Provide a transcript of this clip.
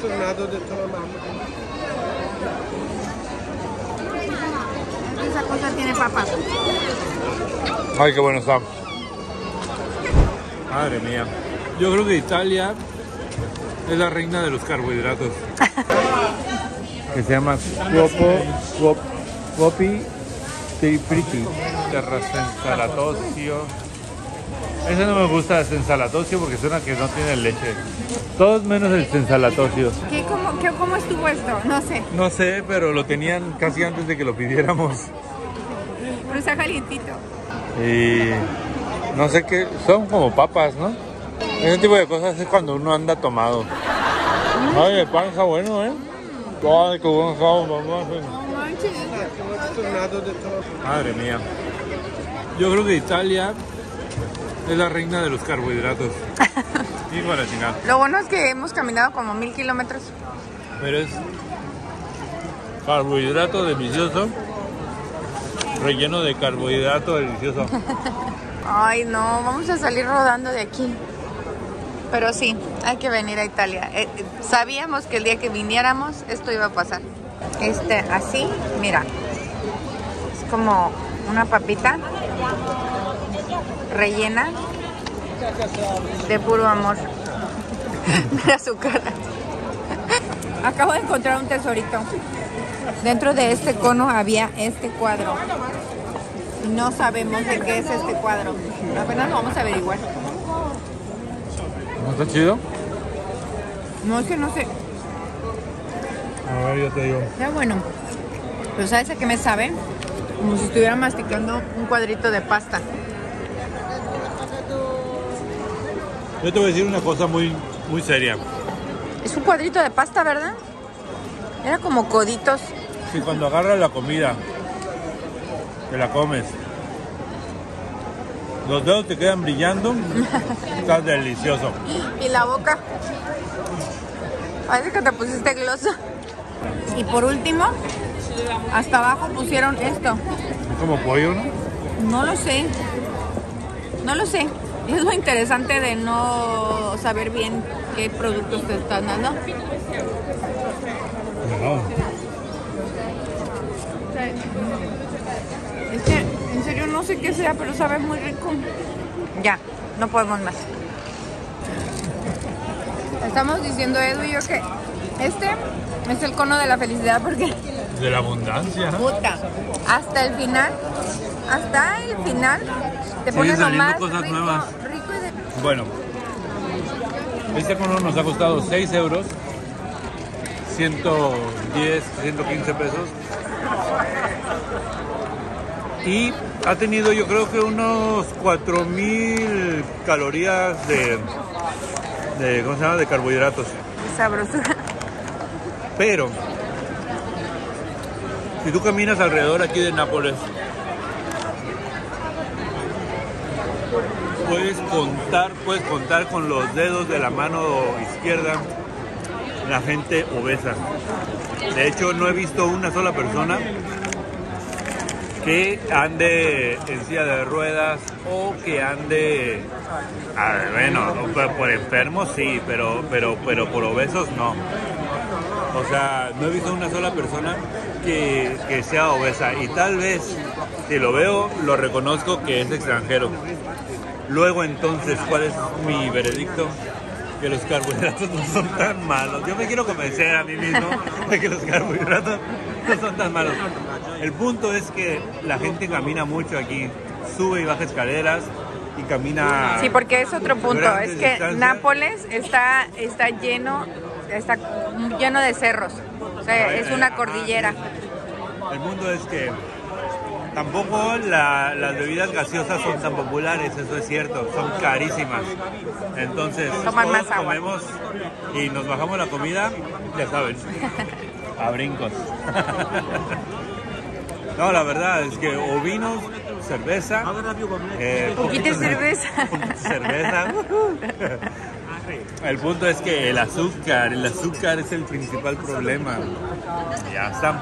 tornado de Tolomama. Esa cosa tiene papas. Ay, qué bueno está. Madre mía. Yo creo que Italia es la reina de los carbohidratos. que se llama Cuopo, Cuop, Cuopi Friti. Terrasensalatosio. Ese no me gusta, el sensalatosio, porque suena que no tiene leche. Todos menos el sensalatosio. ¿Qué, cómo, qué, ¿Cómo estuvo esto? No sé. No sé, pero lo tenían casi antes de que lo pidiéramos. Pero está calientito. Y no sé qué, son como papas, ¿no? Ese tipo de cosas es cuando uno anda tomado. Ay, el pan está bueno, ¿eh? Ay, qué bueno está, mamá. Madre mía. Yo creo que Italia es la reina de los carbohidratos. Hijo la chingada. Lo bueno es que hemos caminado como mil kilómetros. Pero es carbohidrato delicioso, relleno de carbohidrato delicioso. Ay, no, vamos a salir rodando de aquí. Pero sí, hay que venir a Italia. Eh, sabíamos que el día que viniéramos esto iba a pasar. Este, así, mira. Es como una papita rellena de puro amor. mira su cara. Acabo de encontrar un tesorito. Dentro de este cono había este cuadro. Y no sabemos de qué es este cuadro. Apenas lo vamos a averiguar. ¿No está chido? No, es que no sé. A ver, yo te digo. Ya bueno. Pero ¿sabes a qué me sabe? Como si estuviera masticando un cuadrito de pasta. Yo te voy a decir una cosa muy, muy seria. Es un cuadrito de pasta, ¿verdad? Era como coditos. Si cuando agarras la comida, te la comes, los dedos te quedan brillando, está delicioso. Y la boca. Parece que te pusiste glosa. Y por último, hasta abajo pusieron esto. Es como pollo, ¿no? No lo sé. No lo sé. Es lo interesante de no saber bien qué productos te están dando. No. Es que, en serio, no sé qué sea, pero sabe muy rico. Ya, no podemos más. Estamos diciendo Edu y yo que este es el cono de la felicidad porque, De la abundancia. puta, hasta el final, hasta el final, te pones lo saliendo más cosas rico, nuevas. Bueno, este cono nos ha costado 6 euros, 110, 115 pesos. Y ha tenido yo creo que unos 4000 calorías de, de, ¿cómo se llama? de carbohidratos. sabrosura. Pero, si tú caminas alrededor aquí de Nápoles, puedes contar, puedes contar con los dedos de la mano izquierda la gente obesa. De hecho, no he visto una sola persona que ande en silla de ruedas o que ande, bueno, por, por enfermos sí, pero, pero, pero por obesos no. O sea, no he visto una sola persona que, que sea obesa y tal vez si lo veo lo reconozco que es extranjero. Luego entonces, ¿cuál es mi veredicto? Que los carbohidratos no son tan malos. Yo me quiero convencer a mí mismo de que los carbohidratos no son tan malos. El punto es que la gente camina mucho aquí, sube y baja escaleras y camina. Sí, porque es otro punto. Es que distancias. Nápoles está, está lleno, está lleno de cerros. O sea, es una cordillera. El mundo es que tampoco la- las bebidas gaseosas son tan populares, eso es cierto, son carísimas. Entonces, Toman todos más agua. comemos y nos bajamos la comida, ya saben, a brincos. No, la verdad es que o vinos, cerveza, eh, poquito de- cerveza. cerveza. El punto es que el azúcar, el azúcar es el principal problema. Ya está.